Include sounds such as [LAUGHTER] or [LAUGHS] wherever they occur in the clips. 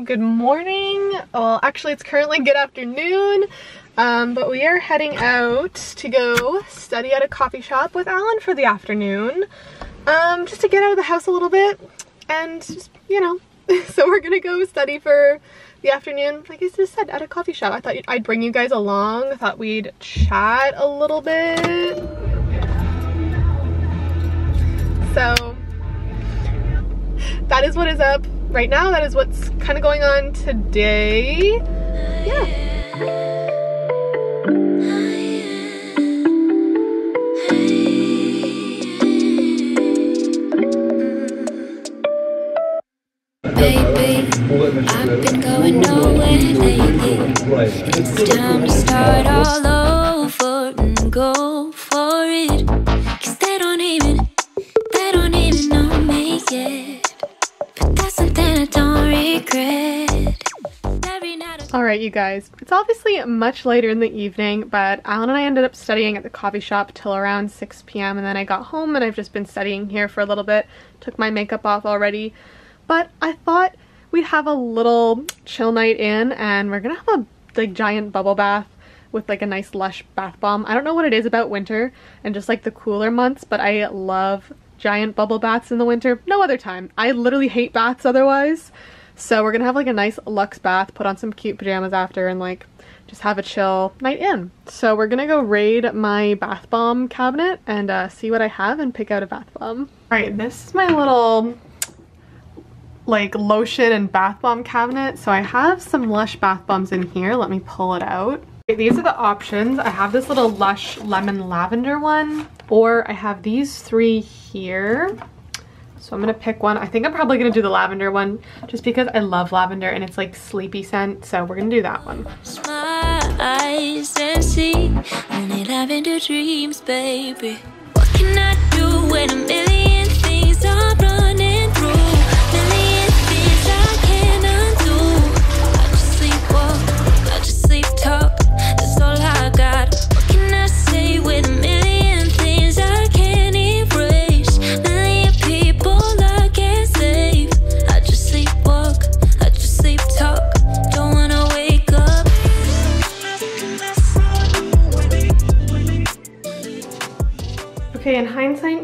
Good morning. Well, actually it's currently good afternoon, um, but we are heading out to go study at a coffee shop with Alan for the afternoon, um, just to get out of the house a little bit and just, you know, [LAUGHS] so we're gonna go study for the afternoon, like I just said, at a coffee shop. I thought I'd bring you guys along. I thought we'd chat a little bit. So that is what is up right now. That is what's kind of going on today. Yeah. I've been going nowhere lately. It's time to start all over All right, you guys. It's obviously much later in the evening, but Alan and I ended up studying at the coffee shop till around 6 p.m. and then I got home and I've just been studying here for a little bit. Took my makeup off already. But I thought we'd have a little chill night in and we're gonna have a like giant bubble bath with like a nice lush bath bomb. I don't know what it is about winter and just like the cooler months, but I love giant bubble baths in the winter. No other time. I literally hate baths otherwise. So we're gonna have like a nice luxe bath, put on some cute pajamas after and like just have a chill night in. So we're gonna go raid my bath bomb cabinet and uh, see what I have and pick out a bath bomb. Alright, this is my little like lotion and bath bomb cabinet. So I have some Lush bath bombs in here. Let me pull it out. Okay, these are the options. I have this little Lush lemon lavender one or I have these three here. So I'm gonna pick one. I think I'm probably gonna do the lavender one just because I love lavender and it's like sleepy scent. So we're gonna do that one. only lavender dreams, baby. What can I do when a million things are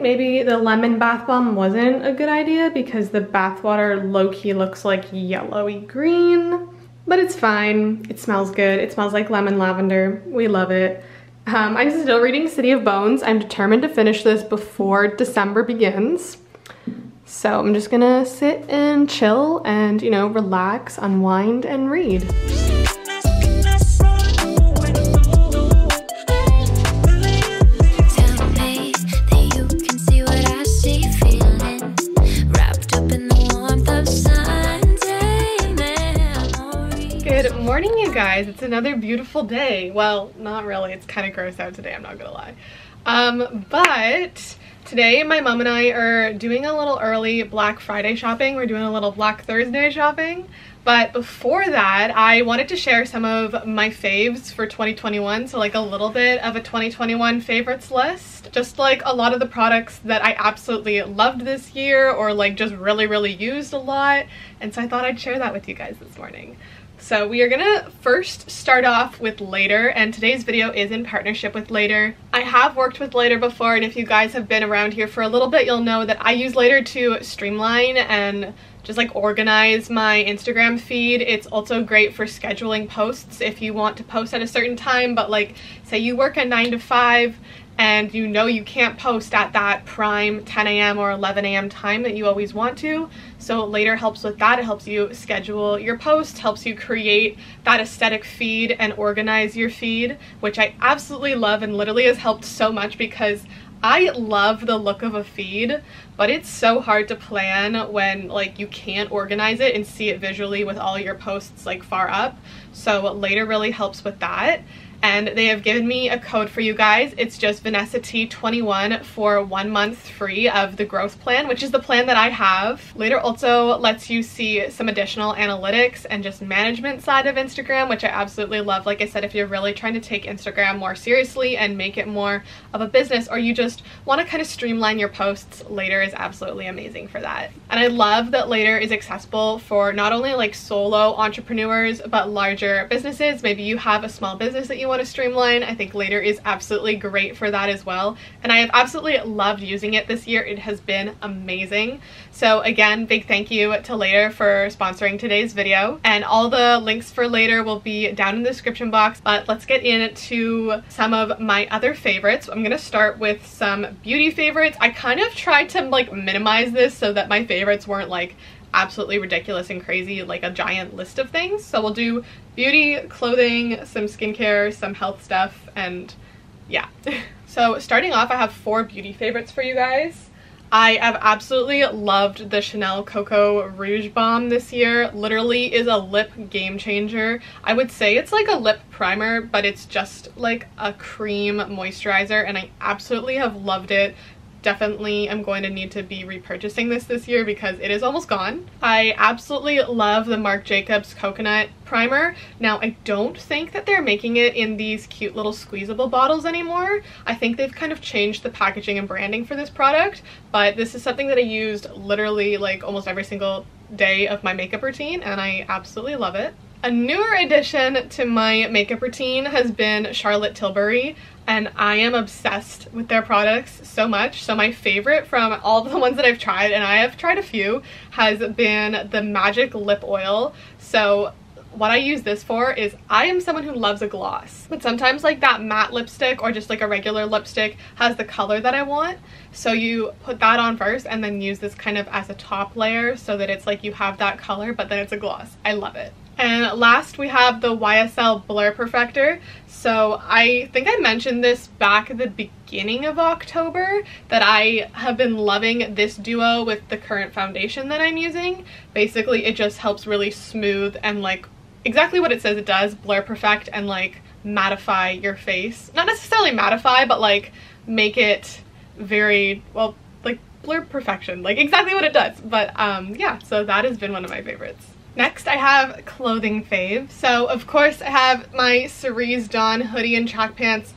maybe the lemon bath bomb wasn't a good idea because the bath water low-key looks like yellowy green, but it's fine. It smells good. It smells like lemon lavender. We love it. Um, I'm still reading City of Bones. I'm determined to finish this before December begins. So I'm just gonna sit and chill and, you know, relax, unwind, and read. Morning, you guys. It's another beautiful day. Well, not really. It's kind of gross out today, I'm not gonna lie. Um, but today my mom and I are doing a little early Black Friday shopping. We're doing a little Black Thursday shopping. But before that, I wanted to share some of my faves for 2021. So like a little bit of a 2021 favorites list. Just like a lot of the products that I absolutely loved this year or like just really, really used a lot. And so I thought I'd share that with you guys this morning. So we are gonna first start off with Later, and today's video is in partnership with Later. I have worked with Later before, and if you guys have been around here for a little bit, you'll know that I use Later to streamline and just like organize my Instagram feed. It's also great for scheduling posts if you want to post at a certain time, but like say you work a 9 to 5 and you know you can't post at that prime 10 a.m. or 11 a.m. time that you always want to. So Later helps with that. It helps you schedule your post, helps you create that aesthetic feed and organize your feed, which I absolutely love and literally has helped so much because I love the look of a feed, but it's so hard to plan when like you can't organize it and see it visually with all your posts like far up. So Later really helps with that. And they have given me a code for you guys. It's just Vanessa T21 for one month free of the growth plan, which is the plan that I have. Later also lets you see some additional analytics and just management side of Instagram, which I absolutely love. Like I said, if you're really trying to take Instagram more seriously and make it more of a business, or you just want to kind of streamline your posts, Later is absolutely amazing for that. And I love that Later is accessible for not only like solo entrepreneurs, but larger businesses. Maybe you have a small business that you want to streamline, I think Later is absolutely great for that as well. And I have absolutely loved using it this year. It has been amazing. So again, big thank you to Later for sponsoring today's video. And all the links for Later will be down in the description box. But let's get into some of my other favorites. I'm gonna start with some beauty favorites. I kind of tried to like minimize this so that my favorites weren't like absolutely ridiculous and crazy, like a giant list of things. So we'll do beauty, clothing, some skincare, some health stuff, and yeah. [LAUGHS] so starting off, I have four beauty favorites for you guys. I have absolutely loved the Chanel Coco Rouge Baume this year. Literally is a lip game changer. I would say it's like a lip primer, but it's just like a cream moisturizer and I absolutely have loved it definitely am going to need to be repurchasing this this year because it is almost gone. I absolutely love the Marc Jacobs Coconut Primer. Now, I don't think that they're making it in these cute little squeezable bottles anymore. I think they've kind of changed the packaging and branding for this product, but this is something that I used literally like almost every single day of my makeup routine and I absolutely love it. A newer addition to my makeup routine has been Charlotte Tilbury and I am obsessed with their products so much. So my favorite from all the [LAUGHS] ones that I've tried, and I have tried a few, has been the Magic Lip Oil. So what I use this for is I am someone who loves a gloss, but sometimes like that matte lipstick or just like a regular lipstick has the color that I want. So you put that on first and then use this kind of as a top layer so that it's like you have that color, but then it's a gloss. I love it. And last we have the YSL Blur Perfector. So I think I mentioned this back at the beginning of October that I have been loving this duo with the current foundation that I'm using. Basically it just helps really smooth and like exactly what it says it does, blur perfect and like mattify your face. Not necessarily mattify but like make it very, well like blur perfection, like exactly what it does. But um, yeah, so that has been one of my favorites. Next I have clothing fave. So of course I have my Syrse Dawn hoodie and track pants.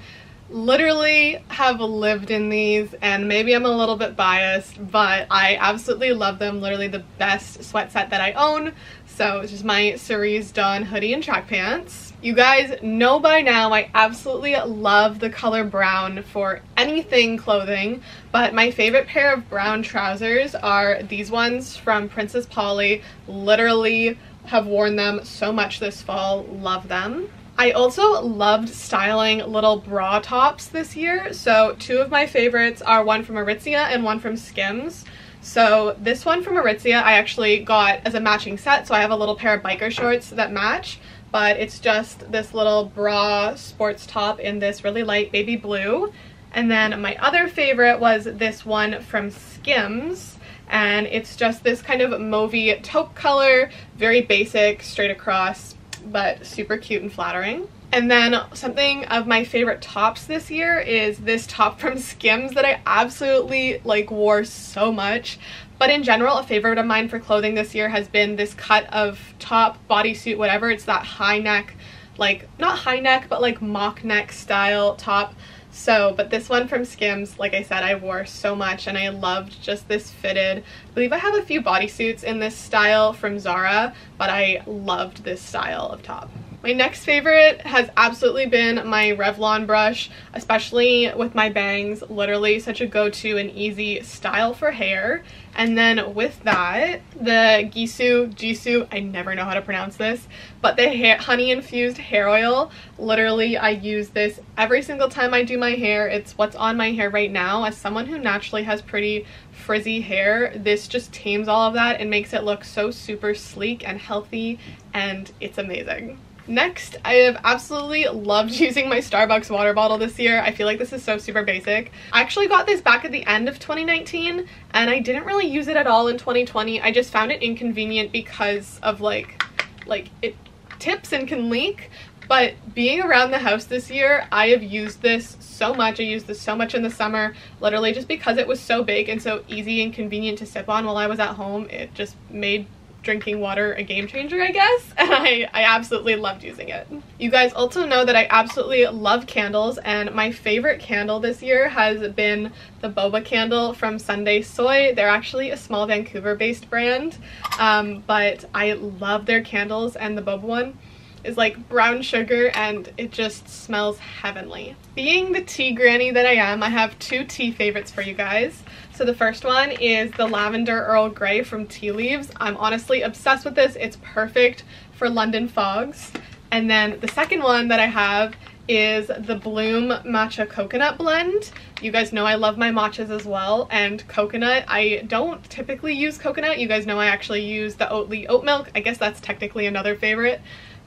Literally have lived in these and maybe I'm a little bit biased but I absolutely love them. Literally the best sweat set that I own. So it's just my Syrse Dawn hoodie and track pants. You guys know by now I absolutely love the color brown for anything clothing, but my favorite pair of brown trousers are these ones from Princess Polly. Literally have worn them so much this fall, love them. I also loved styling little bra tops this year, so two of my favorites are one from Aritzia and one from Skims. So this one from Aritzia I actually got as a matching set, so I have a little pair of biker shorts that match but it's just this little bra sports top in this really light baby blue. And then my other favorite was this one from Skims and it's just this kind of mauvey taupe color, very basic, straight across, but super cute and flattering. And then something of my favorite tops this year is this top from Skims that I absolutely like wore so much. But in general, a favorite of mine for clothing this year has been this cut of top, bodysuit, whatever. It's that high neck, like, not high neck, but like mock neck style top. So, but this one from Skims, like I said, I wore so much and I loved just this fitted. I believe I have a few bodysuits in this style from Zara, but I loved this style of top. My next favorite has absolutely been my Revlon brush, especially with my bangs. Literally such a go-to and easy style for hair. And then with that, the Gisou, Jisoo, I never know how to pronounce this, but the honey infused hair oil, literally I use this every single time I do my hair. It's what's on my hair right now. As someone who naturally has pretty frizzy hair, this just tames all of that and makes it look so super sleek and healthy and it's amazing. Next, I have absolutely loved [LAUGHS] using my Starbucks water bottle this year. I feel like this is so super basic. I actually got this back at the end of 2019 and I didn't really use it at all in 2020. I just found it inconvenient because of like, like it tips and can leak But being around the house this year, I have used this so much. I used this so much in the summer, literally just because it was so big and so easy and convenient to sip on while I was at home. It just made drinking water a game changer, I guess, [LAUGHS] and I, I absolutely loved using it. You guys also know that I absolutely love candles, and my favorite candle this year has been the boba candle from Sunday Soy. They're actually a small Vancouver-based brand, um, but I love their candles, and the boba one is like brown sugar and it just smells heavenly. Being the tea granny that I am, I have two tea favorites for you guys. So the first one is the Lavender Earl Grey from Tea Leaves. I'm honestly obsessed with this. It's perfect for London fogs. And then the second one that I have is the Bloom Matcha Coconut Blend. You guys know I love my matchas as well, and coconut. I don't typically use coconut. You guys know I actually use the Oatly oat milk. I guess that's technically another favorite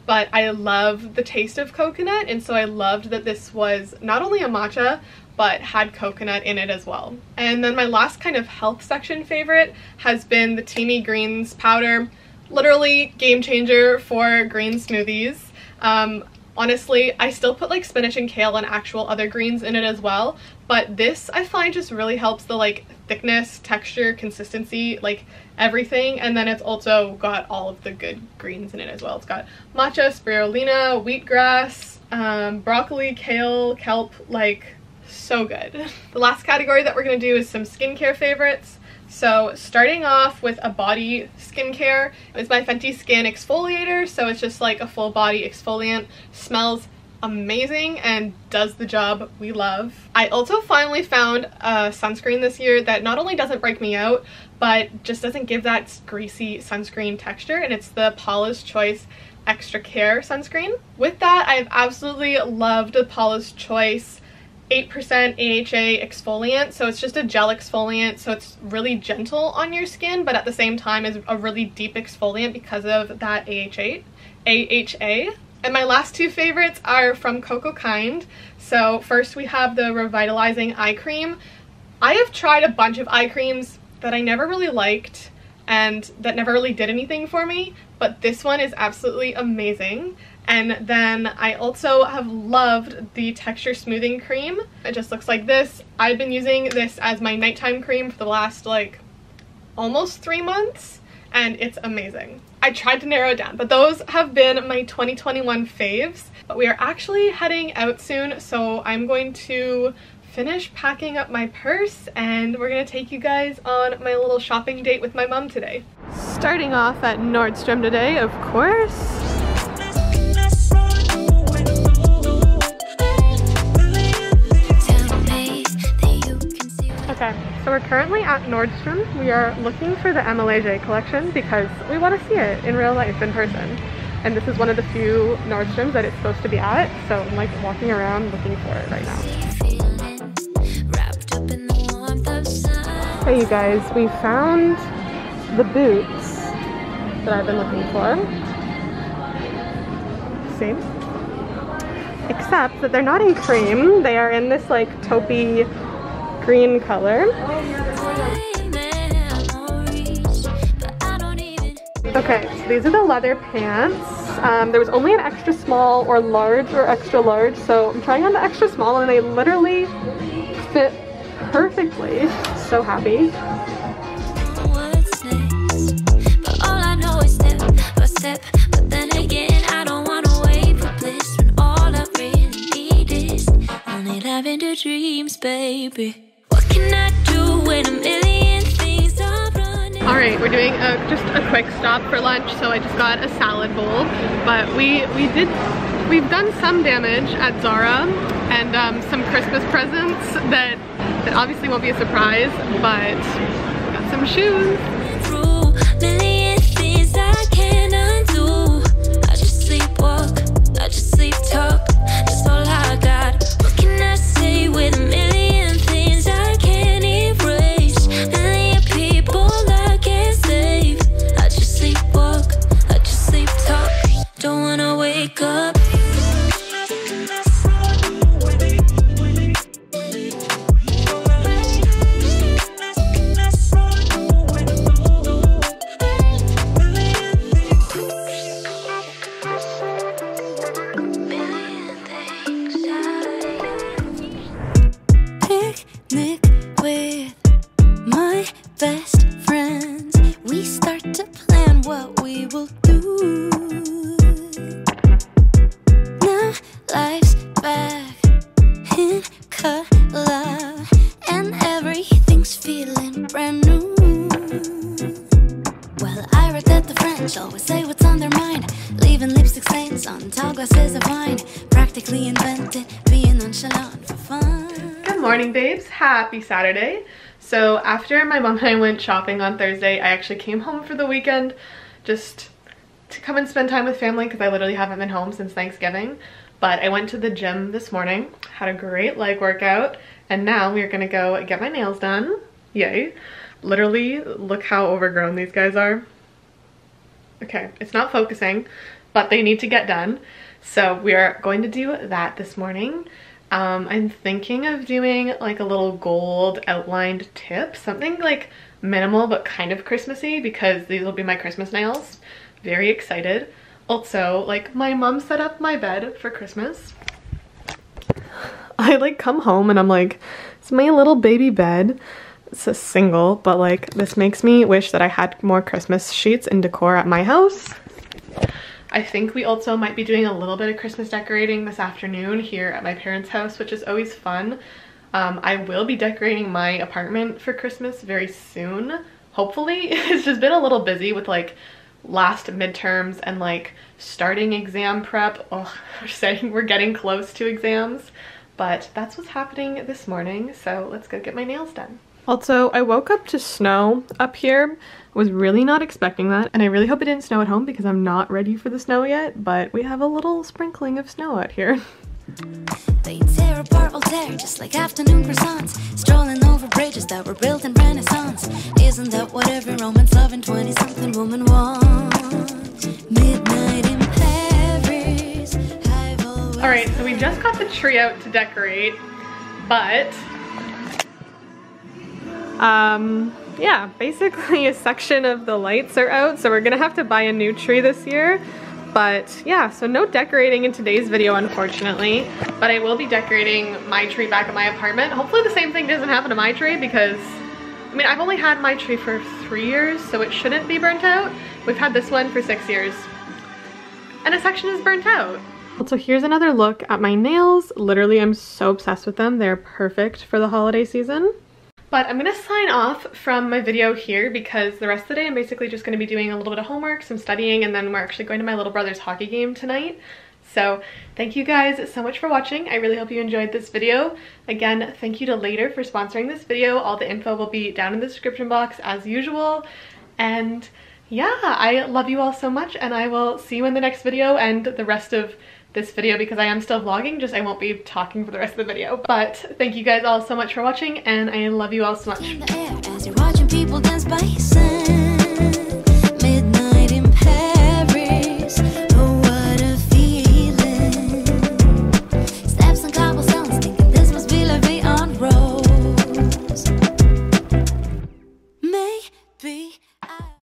but I love the taste of coconut and so I loved that this was not only a matcha but had coconut in it as well. And then my last kind of health section favorite has been the Teami Greens powder. Literally game changer for green smoothies. Um, honestly, I still put like spinach and kale and actual other greens in it as well, but this I find just really helps the like thickness, texture, consistency, like everything. And then it's also got all of the good greens in it as well. It's got matcha, spirulina, wheatgrass, um, broccoli, kale, kelp, like so good. The last category that we're to do is some skincare favorites. So starting off with a body skincare, it's my Fenty Skin Exfoliator. So it's just like a full body exfoliant. Smells amazing and does the job we love. I also finally found a sunscreen this year that not only doesn't break me out, but just doesn't give that greasy sunscreen texture, and it's the Paula's Choice Extra Care sunscreen. With that, I've absolutely loved the Paula's Choice 8% AHA exfoliant. So it's just a gel exfoliant. So it's really gentle on your skin, but at the same time is a really deep exfoliant because of that AHA. AHA. And my last two favorites are from Cocokind. So first we have the Revitalizing Eye Cream. I have tried a bunch of eye creams that I never really liked and that never really did anything for me, but this one is absolutely amazing. And then I also have loved the texture smoothing cream. It just looks like this. I've been using this as my nighttime cream for the last like almost three months and it's amazing. I tried to narrow it down, but those have been my 2021 faves. But we are actually heading out soon, so I'm going to finish packing up my purse and we're gonna take you guys on my little shopping date with my mom today. Starting off at Nordstrom today, of course. Okay, so we're currently at Nordstrom. We are looking for the MLAJ collection because we want to see it in real life, in person. And this is one of the few Nordstroms that it's supposed to be at, so I'm like walking around looking for it right now. Hey you guys, we found the boots that I've been looking for. See? Except that they're not in cream, they are in this like taupey green color. Okay, so these are the leather pants. Um, there was only an extra small or large or extra large, so I'm trying on the extra small and they literally fit perfectly. So happy. dreams, baby. Alright, we're doing a, just a quick stop for lunch, so I just got a salad bowl. But we we did we've done some damage at Zara and um, some Christmas presents that that obviously won't be a surprise, but got some shoes. Happy Saturday. So after my mom and I went shopping on Thursday, I actually came home for the weekend just to come and spend time with family because I literally haven't been home since Thanksgiving. But I went to the gym this morning, had a great leg workout, and now we're gonna go get my nails done. Yay. Literally, look how overgrown these guys are. Okay, it's not focusing, but they need to get done. So we are going to do that this morning. Um, I'm thinking of doing like a little gold outlined tip, something like minimal but kind of Christmassy because these will be my Christmas nails. Very excited. Also, like my mom set up my bed for Christmas. I like come home and I'm like, it's my little baby bed. It's a single, but like this makes me wish that I had more Christmas sheets and decor at my house. I think we also might be doing a little bit of Christmas decorating this afternoon here at my parents' house, which is always fun. Um, I will be decorating my apartment for Christmas very soon, hopefully. [LAUGHS] it's just been a little busy with like last midterms and like starting exam prep. Oh, [LAUGHS] we're saying we're getting close to exams, but that's what's happening this morning. So let's go get my nails done. Also, I woke up to snow up here. Was really not expecting that, and I really hope it didn't snow at home because I'm not ready for the snow yet, but we have a little sprinkling of snow out here. [LAUGHS] They tear apart Voltaire just like afternoon croissants Strolling over bridges that were built in Renaissance Isn't that what every romance loving 20-something woman wants? Midnight in Paris Alright, so we just got the tree out to decorate, but um, yeah, basically a section of the lights are out, so we're gonna have to buy a new tree this year. But yeah, so no decorating in today's video, unfortunately. But I will be decorating my tree back at my apartment. Hopefully the same thing doesn't happen to my tree because, I mean, I've only had my tree for three years, so it shouldn't be burnt out. We've had this one for six years. And a section is burnt out. So here's another look at my nails. Literally, I'm so obsessed with them. They're perfect for the holiday season. But I'm gonna sign off from my video here because the rest of the day I'm basically just gonna be doing a little bit of homework, some studying, and then we're actually going to my little brother's hockey game tonight. So thank you guys so much for watching. I really hope you enjoyed this video. Again, thank you to Later for sponsoring this video. All the info will be down in the description box as usual. And yeah, I love you all so much and I will see you in the next video and the rest of this video because I am still vlogging, just I won't be talking for the rest of the video. But thank you guys all so much for watching and I love you all so much.